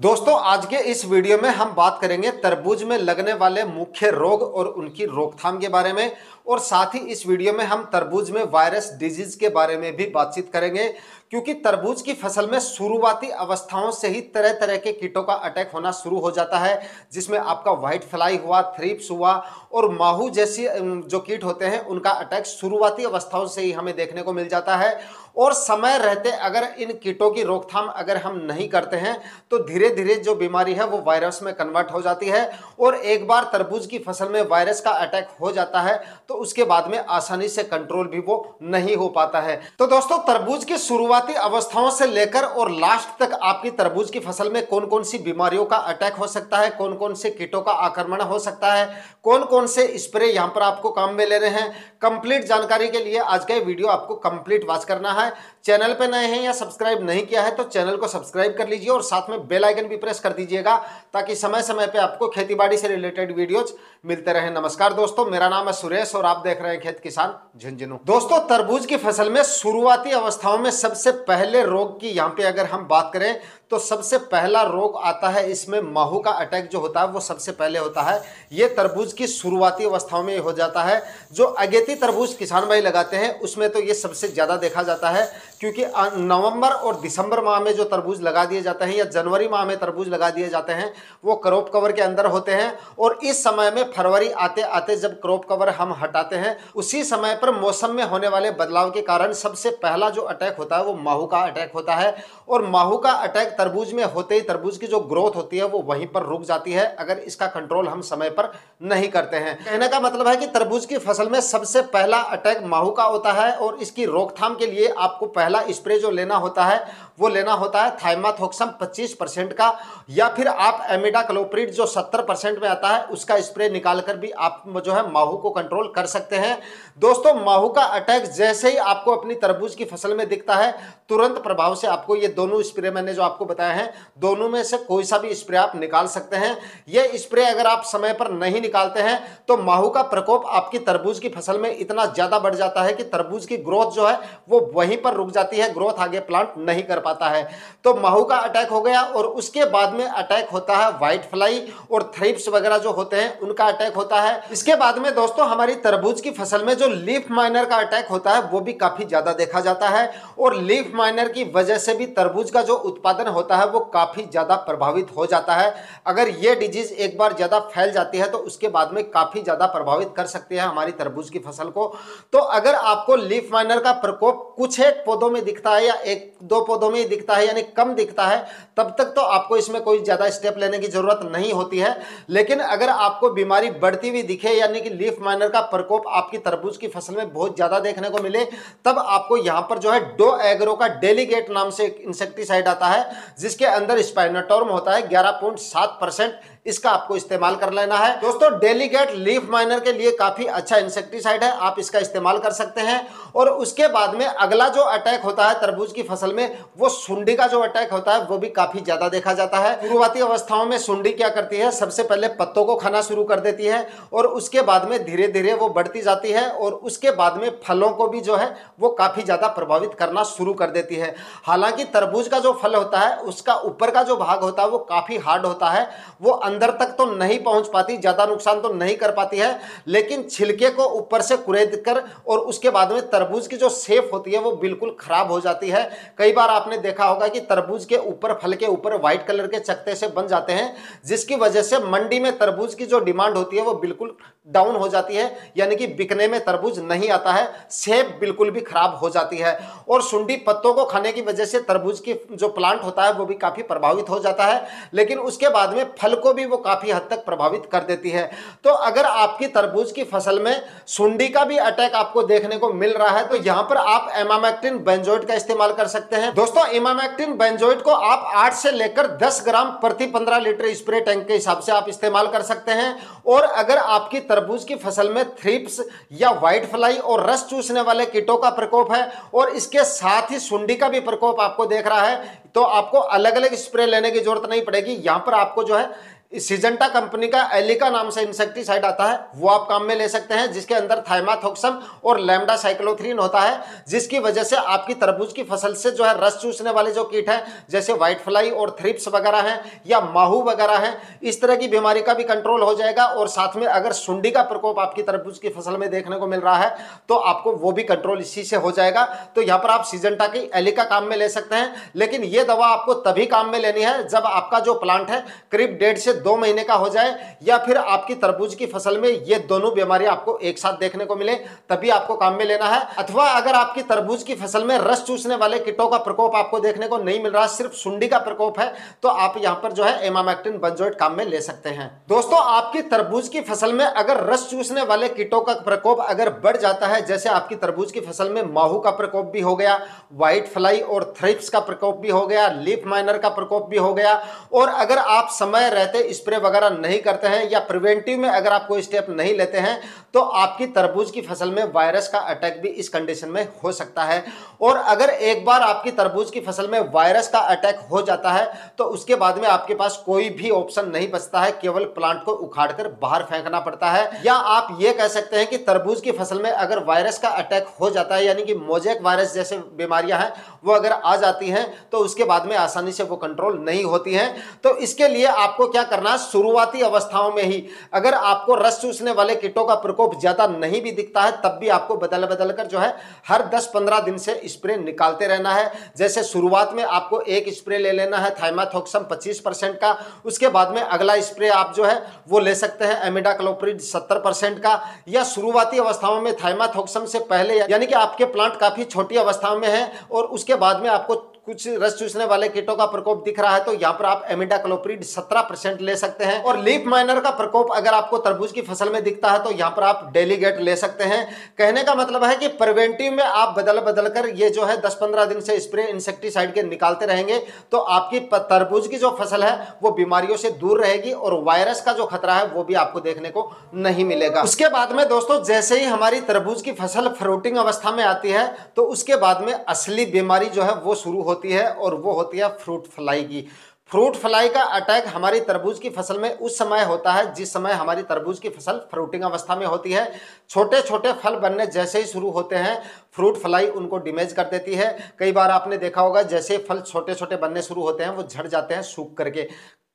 दोस्तों, आज के इस वीडियो में हम बात करेंगे तरबूज में लगने वाले मुख्य रोग और उनकी रोकथाम के बारे में और साथ ही इस वीडियो में हम तरबूज में वायरस डिज़ीज़ के बारे में भी बातचीत करेंगे, क्योंकि तरबूज की फ़सल में शुरुआती अवस्थाओं से ही तरह तरह के कीटों का अटैक होना शुरू हो जाता है, जिसमें आपका व्हाइट फ्लाई हुआ, थ्रिप्स हुआ और माहू जैसी जो कीट होते हैं, उनका अटैक शुरुआती अवस्थाओं से ही हमें देखने को मिल जाता है। और समय रहते अगर इन कीटों की रोकथाम अगर हम नहीं करते हैं तो धीरे धीरे जो बीमारी है वो वायरस में कन्वर्ट हो जाती है और एक बार तरबूज की फ़सल में वायरस का अटैक हो जाता है तो उसके बाद में आसानी से कंट्रोल भी वो नहीं हो पाता है। तो दोस्तों, तरबूज की शुरुआती अवस्थाओं से लेकर और लास्ट तक आपकी तरबूज की फ़सल में कौन कौन सी बीमारियों का अटैक हो सकता है कौन कौन से कीटों का आक्रमण हो सकता है कौन कौन से स्प्रे यहाँ पर आपको काम में ले रहे हैं कंप्लीट जानकारी के लिए आज का वीडियो आपको कंप्लीट वॉच करना है। चैनल पे नए हैं या सब्सक्राइब नहीं किया है तो चैनल को सब्सक्राइब कर लीजिए और साथ में बेल आइकन भी प्रेस कर दीजिएगा ताकि समय समय पे आपको खेतीबाड़ी से रिलेटेड वीडियोज़ मिलते रहे। नमस्कार दोस्तों, मेरा नाम है सुरेश और आप देख रहे हैं खेत किसान झुंझुनू। दोस्तों, तरबूज की फ़सल में शुरुआती अवस्थाओं में सबसे पहले रोग की यहाँ पे अगर हम बात करें तो सबसे पहला रोग आता है इसमें माहू का अटैक जो होता है, वो सबसे पहले होता है। ये तरबूज की शुरुआती अवस्थाओं में हो जाता है, जो अगेती तरबूज किसान भाई लगाते हैं, उसमें तो ये सबसे ज़्यादा देखा जाता है, क्योंकि नवंबर और दिसंबर माह में जो तरबूज लगा दिए जाते हैं या जनवरी माह में तरबूज लगा दिए जाते हैं, वो क्रॉप कवर के अंदर होते हैं और इस समय में फरवरी आते आते जब क्रॉप कवर हम हटाते हैं, उसी समय पर मौसम में होने वाले बदलाव के कारण सबसे पहला जो अटैक होता है, वो माहू का अटैक होता है और माहू का अटैक तरबूज में होते ही तरबूज की जो ग्रोथ होती है वो वहीं पर रुक जाती है, अगर इसका कंट्रोल हम समय पर नहीं करते हैं। कहने का मतलब है कि तरबूज की फ़सल में सबसे पहला अटैक माहू का होता है और इसकी रोकथाम के लिए आपको पहला स्प्रे जो लेना होता है, वो लेना होता है थाइमाथोक्सम 25 परसेंट का, या फिर आप एमिडा क्लोप्रिड जो 70 परसेंट में आता है, उसका स्प्रे निकाल कर भी आप जो है माहू को कंट्रोल कर सकते हैं। दोस्तों, माहू का अटैक जैसे ही आपको अपनी तरबूज की फ़सल में दिखता है, तुरंत प्रभाव से आपको ये दोनों स्प्रे मैंने जो आपको बताया है, दोनों में से कोई सा भी स्प्रे आप निकाल सकते हैं। ये स्प्रे अगर आप समय पर नहीं निकालते हैं तो माहू का प्रकोप आपकी तरबूज की फ़सल में इतना ज़्यादा बढ़ जाता है कि तरबूज की ग्रोथ जो है, वो वहीं पर रुक जाती है ग्रोथ आगे प्लांट नहीं कर पाता है। तो माहू का अटैक हो गया और उसके बाद में अटैक होता है व्हाइट फ्लाई और थ्रिप्स वगैरह जो होते हैं, उनका अटैक होता है। इसके बाद में दोस्तों, हमारी तरबूज की फ़सल में जो लीफ माइनर का अटैक होता है, वो भी काफ़ी ज़्यादा देखा जाता है और लीफ माइनर की वजह से भी तरबूज का जो उत्पादन होता है, वो काफ़ी ज़्यादा प्रभावित हो जाता है। अगर ये डिज़ीज़ एक बार ज़्यादा फैल जाती है तो उसके बाद में काफ़ी ज़्यादा प्रभावित कर सकती है हमारी तरबूज की फ़सल को। तो अगर आपको लीफ माइनर का प्रकोप कुछ एक पौधों में दिखता है या एक, दो पौधों में ही दिखता है, यानी कम दिखता है, तब तक तो आपको इसमें कोई ज़्यादा स्टेप लेने की ज़रूरत नहीं होती है। लेकिन अगर आपको बीमारी बढ़ती हुई दिखे, यानी कि लीफ माइनर का प्रकोप आपकी तरबूज की फ़सल में बहुत ज़्यादा देखने को मिले, तब आपको यहाँ पर जो है डो एग्रो का डेलीगेट नाम से इंसेक्टिसाइड आता है जिसके अंदर स्पाइनाटोर्म होता है ग्यारह पॉइंट सात परसेंट इसका आपको इस्तेमाल कर लेना है। दोस्तों डेलीगेट लीफ माइनर के लिए काफ़ी अच्छा इंसेक्टिसाइड है, आप इसका इस्तेमाल कर सकते हैं। और उसके बाद में अगला जो अटैक होता है तरबूज की फ़सल में, वो सुंडी का जो अटैक होता है, वो भी काफ़ी ज़्यादा देखा जाता है। शुरुआती अवस्थाओं में सुंडी क्या करती है? सबसे पहले पत्तों को खाना शुरू कर देती है और उसके बाद में धीरे धीरे वो बढ़ती जाती है और उसके बाद में फलों को भी जो है, वो काफ़ी ज़्यादा प्रभावित करना शुरू कर देती है। हालाँकि तरबूज का जो फल होता है, उसका ऊपर का जो भाग होता है, वो काफ़ी हार्ड होता है। वो अंदर तक तो नहीं पहुँच पाती, ज़्यादा नुकसान तो नहीं कर पाती है, लेकिन छिलके को ऊपर से कुरेद कर और उसके बाद में तरबूज की जो सेफ़ होती है वो बिल्कुल खराब हो जाती है। कई बार आपने देखा होगा कि तरबूज के ऊपर, फल के ऊपर व्हाइट कलर के चकते से बन जाते हैं, जिसकी वजह से मंडी में तरबूज की जो डिमांड होती है वो बिल्कुल डाउन हो जाती है, यानी कि बिकने में तरबूज नहीं आता है सेब बिल्कुल भी खराब हो जाती है। और सुंडी पत्तों को खाने की वजह से तरबूज की जो प्लांट होता है वो भी काफ़ी प्रभावित हो जाता है, लेकिन उसके बाद में फल को भी वो काफ़ी हद तक प्रभावित कर देती है। तो अगर आपकी तरबूज की फ़सल में सुंडी का भी अटैक आपको देखने को मिल रहा है तो यहाँ पर आप एमामैक्टिन बेंजोइड का इस्तेमाल कर सकते हैं। दोस्तों, एमामैक्टिन बेंजोइड को आप आठ से लेकर दस ग्राम प्रति पंद्रह लीटर स्प्रे टैंक के हिसाब से आप इस्तेमाल कर सकते हैं। और अगर आपकी तरबूज की फ़सल में थ्रिप्स या व्हाइट फ्लाई और रस चूसने वाले कीटों का प्रकोप है, और इसके साथ ही सुंडी का भी प्रकोप आपको देख रहा है तो आपको अलग अलग स्प्रे लेने की ज़रूरत नहीं पड़ेगी। यहाँ पर आपको जो है सिजेंटा कंपनी का एलिका नाम से इंसेक्टिसाइड आता है, वो आप काम में ले सकते हैं, जिसके अंदर थाइमाथोक्सम और लैमडा साइक्लोथ्रीन होता है, जिसकी वजह से आपकी तरबूज की फ़सल से जो है रस चूसने वाले जो कीट हैं, जैसे व्हाइट फ्लाई और थ्रिप्स वगैरह हैं, या माहू वगैरह हैं, इस तरह की बीमारी का भी कंट्रोल हो जाएगा। और साथ में अगर सुंडी का प्रकोप आपकी तरबूज की फ़सल में देखने को मिल रहा है तो आपको वो भी कंट्रोल इसी से हो जाएगा। तो यहाँ पर आप सीजेंटा की एलिका काम में ले सकते हैं, लेकिन ये दवा आपको तभी काम में लेनी है जब आपका जो प्लांट है करीब डेढ़ से दो महीने का हो जाए, या फिर आपकी तरबूज की फ़सल में ये दोनों बीमारी आपको एक साथ देखने को मिले, तभी आपको काम में लेना है। अथवा अगर आपकी तरबूज की फ़सल में रस चूसने वाले कीटों का प्रकोप आपको देखने को नहीं मिल रहा, सिर्फ़ सुंडी का प्रकोप है तो आप यहाँ पर जो है एमामैक्टिन बंजोइट काम में ले सकते हैं। दोस्तों, आपकी तरबूज की फ़सल में अगर रस चूसने वाले कीटों का प्रकोप अगर बढ़ जाता है, जैसे आपकी तरबूज की फ़सल में माहू का प्रकोप भी हो गया व्हाइट फ्लाई और थ्रिप्स का प्रकोप भी हो लीफ माइनर का प्रकोप भी हो गया। और अगर आप समय रहते, स्प्रे वगैरह नहीं करते हैं या प्रिवेंटिव में अगर आप कोई स्टेप नहीं लेते हैं तो आपकी तरबूज की फ़सल में वायरस का अटैक भी इस कंडीशन में हो सकता है। और अगर एक बार आपकी तरबूज की फ़सल में वायरस का अटैक हो जाता है तो उसके बाद में आपके पास कोई भी ऑप्शन नहीं बचता है, केवल प्लांट को उखाड़ कर बाहर फेंकना पड़ता है। या आप ये कह सकते हैं कि तरबूज की फ़सल में अगर वायरस का अटैक हो जाता है, यानी कि मोजेक वायरस जैसे बीमारियाँ हैं, वो अगर आ जाती हैं तो उसके बाद में आसानी से वो कंट्रोल नहीं होती हैं। तो इसके लिए आपको क्या करना है? शुरुआती अवस्थाओं में ही। अगर आपको रस चूसने वाले कीटों का प्रकोप ज़्यादा नहीं भी दिखता है, तब भी आपको बदल बदल कर जो है, हर 10-15 दिन से स्प्रे निकालते रहना है। जैसे शुरुआत में आपको एक स्प्रे ले लेना है थाइमाथोक्सम 25 परसेंट का। उसके बाद में अगला स्प्रे आप जो है, वो ले सकते हैं एमिडा क्लोप्रिड सत्तर का। या शुरुआती अवस्थाओं में थाइमाथोक्सम से पहले, यानी कि आपके प्लांट काफ़ी छोटी अवस्थाओं में है, और उसके बाद में आपको कुछ रस चूसने वाले कीटों का प्रकोप दिख रहा है तो यहाँ पर आप एमिडा क्लोप्रिड सत्रह परसेंट ले सकते हैं। और लीफ माइनर का प्रकोप अगर आपको तरबूज की फ़सल में दिखता है तो यहाँ पर आप डेलीगेट ले सकते हैं। कहने का मतलब है कि प्रिवेंटिव में आप बदल बदल कर ये जो है दस पंद्रह दिन से स्प्रे इंसेक्टिसाइड के निकालते रहेंगे तो आपकी तरबूज की जो फ़सल है, वो बीमारियों से दूर रहेगी और वायरस का जो खतरा है, वो भी आपको देखने को नहीं मिलेगा। उसके बाद में दोस्तों, जैसे ही हमारी तरबूज की फ़सल फ्रूटिंग अवस्था में आती है तो उसके बाद में असली बीमारी जो है, वो शुरू होती है और वो होती है फ्रूट फ्लाई की। फ्रूट फ्लाई का अटैक हमारी तरबूज की फ़सल में उस समय होता है, जिस समय हमारी तरबूज की फ़सल फ्रूटिंग अवस्था में होती है। छोटे छोटे फल बनने जैसे ही शुरू होते हैं, फ्रूट फ्लाई उनको डिमेज कर देती है। कई बार आपने देखा होगा, जैसे फल छोटे छोटे बनने शुरू होते हैं, वो झड़ जाते हैं सूख करके।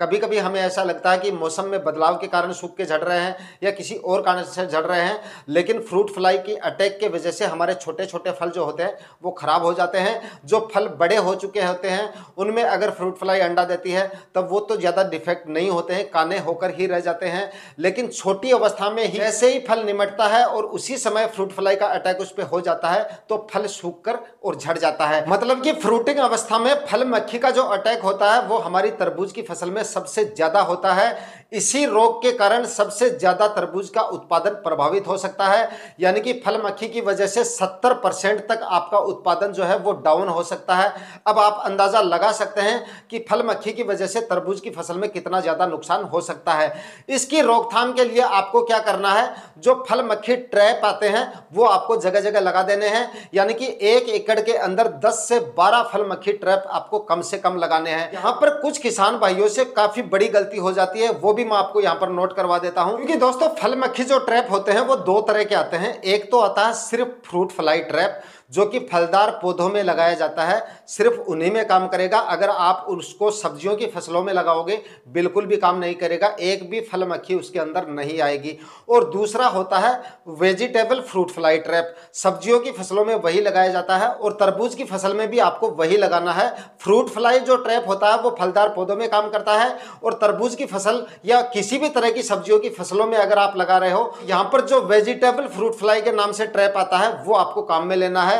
कभी कभी हमें ऐसा लगता है कि मौसम में बदलाव के कारण सूख के झड़ रहे हैं या किसी और कारण से झड़ रहे हैं, लेकिन फ्रूट फ्लाई की अटैक के वजह से हमारे छोटे छोटे फल जो होते हैं, वो खराब हो जाते हैं। जो फल बड़े हो चुके होते हैं, उनमें अगर फ्रूट फ्लाई अंडा देती है, तब वो तो ज़्यादा डिफेक्ट नहीं होते हैं, काने होकर ही रह जाते हैं। लेकिन छोटी अवस्था में ही ऐसे ही फल निमटता है और उसी समय फ्रूट फ्लाई का अटैक उस पर हो जाता है तो फल सूख कर और झड़ जाता है। मतलब कि फ्रूटिंग अवस्था में फल मक्खी का जो अटैक होता है, वो हमारी तरबूज की फ़सल में सबसे ज़्यादा होता है। इसी रोग के कारण सबसे ज़्यादा तरबूज का उत्पादन प्रभावित हो सकता है, यानी कि फल मक्खी की वजह से 70 परसेंट तक आपका उत्पादन जो है वो डाउन हो सकता है। अब आप अंदाज़ा लगा सकते हैं कि फल मक्खी की वजह से तरबूज की फ़सल में कितना ज़्यादा नुकसान हो सकता है। इसकी रोकथाम के लिए आपको क्या करना है? जो फल मक्खी ट्रैप आते हैं, वो आपको जगह जगह लगा देने हैं, यानी कि एक एकड़ के अंदर दस से बारह फल मक्खी ट्रैप आपको कम से कम लगाने हैं। यहाँ पर कुछ किसान भाइयों से काफ़ी बड़ी गलती हो जाती है, वो भी मैं आपको यहाँ पर नोट करवा देता हूँ। क्योंकि दोस्तों, फल, मक्खी जो ट्रैप होते हैं, वो दो तरह के आते हैं। एक तो आता है सिर्फ़ फ्रूट फ्लाई ट्रैप जो कि फलदार पौधों में लगाया जाता है, सिर्फ़ उन्हीं में काम करेगा। अगर आप उसको सब्जियों की फ़सलों में लगाओगे, बिल्कुल भी काम नहीं करेगा। एक भी फल मक्खी उसके अंदर नहीं आएगी। और दूसरा होता है वेजिटेबल फ्रूट फ्लाई ट्रैप सब्जियों की फ़सलों में वही लगाया जाता है और तरबूज की फ़सल में भी आपको वही लगाना है। फ्रूट फ्लाई जो ट्रैप होता है, वो फलदार पौधों में काम करता है। और तरबूज की फ़सल या किसी भी तरह की सब्जियों की फ़सलों में अगर आप लगा रहे हो, यहाँ पर जो वेजिटेबल फ्रूट फ्लाई के नाम से ट्रैप आता है, वो आपको काम में लेना है।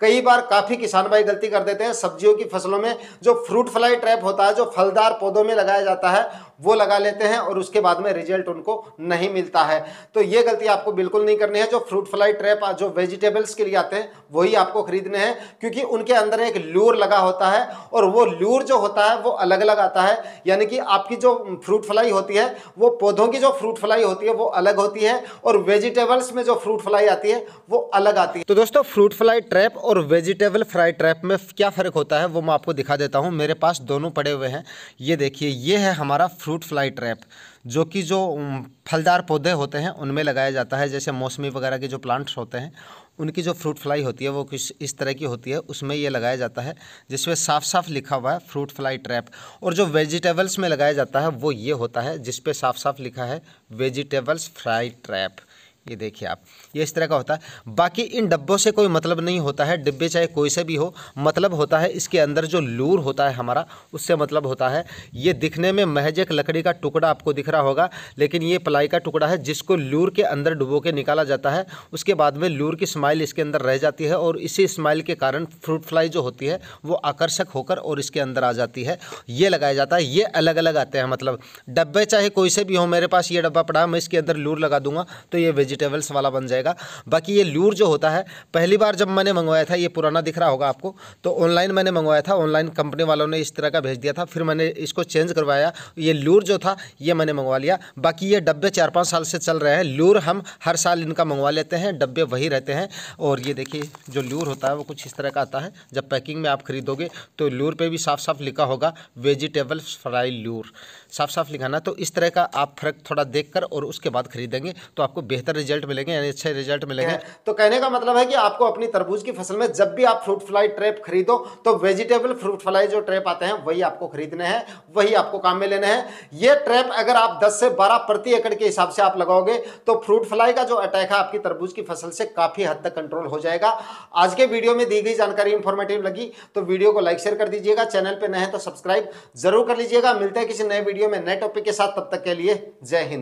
कई बार काफ़ी किसान भाई गलती कर देते हैं। सब्जियों की फ़सलों में जो फ्रूट फ्लाई ट्रैप होता है, जो फलदार पौधों में लगाया जाता है, वो लगा लेते हैं और उसके बाद में रिज़ल्ट उनको नहीं मिलता है। तो ये गलती आपको बिल्कुल नहीं करनी है। जो फ्रूट फ्लाई ट्रैप जो वेजिटेबल्स के लिए आते हैं, वही आपको खरीदने हैं, क्योंकि उनके अंदर एक ल्यूर लगा होता है और वो ल्यूर जो होता है, वो अलग अलग आता है। यानी कि आपकी जो फ्रूट फ्लाई होती है, वो पौधों की जो फ्रूट फ्लाई होती है, वो अलग होती है और वेजिटेबल्स में जो फ्रूट फ्लाई आती है, वो अलग आती है। तो दोस्तों फ्रूट फ्लाई ट्रैप और वेजिटेबल फ्राई ट्रैप में क्या फ़र्क होता है, वो मैं आपको दिखा देता हूँ। मेरे पास दोनों पड़े हुए हैं। ये देखिए, ये है हमारा फ्रूट फ्लाई ट्रैप, जो कि जो फलदार पौधे होते हैं, उनमें लगाया जाता है। जैसे मौसमी वगैरह के जो प्लांट्स होते हैं, उनकी जो फ्रूट फ्लाई होती है, वो किस, इस तरह की होती है। उसमें ये लगाया जाता है, जिसमें साफ़ साफ़ लिखा हुआ है फ्रूट फ्लाई ट्रैप। और जो वेजिटेबल्स में लगाया जाता है, वो ये होता है, जिस पे साफ़ साफ़ लिखा है, वेजिटेबल्स फ्राई ट्रैप। ये देखिए आप, ये इस तरह का होता है। बाकी इन डब्बों से कोई मतलब नहीं होता है, डिब्बे चाहे कोई से भी हो मतलब होता है इसके अंदर जो लूर होता है हमारा, उससे मतलब होता है। ये दिखने में महज एक लकड़ी का टुकड़ा आपको दिख रहा होगा, लेकिन ये पलाई का टुकड़ा है जिसको लूर के अंदर डुबो के निकाला जाता है। उसके बाद में लूर की स्माइल इसके अंदर रह जाती है और इसी स्माइल के कारण फ्रूट फ्लाई जो होती है, वो आकर्षक होकर और इसके अंदर आ जाती है। ये लगाया जाता है, ये अलग अलग आते हैं मतलब डब्बे चाहे कोई से भी हो, मेरे पास ये डब्बा पड़ा, मैं इसके अंदर लूर लगा दूँगा तो ये वेजिटेबल वेजिटेबल्स वाला बन जाएगा। बाकी ये लूर जो होता है, पहली बार जब मैंने मंगवाया था, ये पुराना दिख रहा होगा आपको तो ऑनलाइन मैंने मंगवाया था ऑनलाइन कंपनी वालों ने इस तरह का भेज दिया था, फिर मैंने इसको चेंज करवाया। ये लूर जो था, ये मैंने मंगवा लिया। बाकी ये डब्बे चार पाँच साल से चल रहे हैं। लूर हम हर साल इनका मंगवा लेते हैं, डब्बे वही रहते हैं। और ये देखिए, जो लूर होता है, वो कुछ इस तरह का आता है। जब पैकिंग में आप खरीदोगे तो लूर पे भी साफ़ साफ़ लिखा होगा वेजिटेबल फ्राई लूर। साफ़ साफ़ लिखाना तो इस तरह का आप फ़र्क थोड़ा देखकर और उसके बाद खरीदेंगे तो आपको बेहतर रिज़ल्ट मिलेंगे, यानी अच्छे रिज़ल्ट मिलेंगे। तो कहने का मतलब है कि आपको अपनी तरबूज की फ़सल में जब भी आप फ्रूट फ्लाई ट्रैप खरीदो तो वेजिटेबल फ्रूट फ्लाई जो ट्रैप आते हैं, वही आपको खरीदने हैं, वही आपको काम में लेने हैं। ये ट्रैप अगर आप दस से बारह प्रति एकड़ के हिसाब से आप लगाओगे तो फ्रूट फ्लाई का जो अटैक है आपकी तरबूज की फ़सल से काफ़ी हद तक कंट्रोल हो जाएगा। आज के वीडियो में दी गई जानकारी इंफॉर्मेटिव लगी तो वीडियो को लाइक शेयर कर दीजिएगा। चैनल पर नए तो सब्सक्राइब ज़रूर कर लीजिएगा। मिलते हैं किसी नए वीडियो में नए टॉपिक के साथ। तब तक के लिए जय हिंद।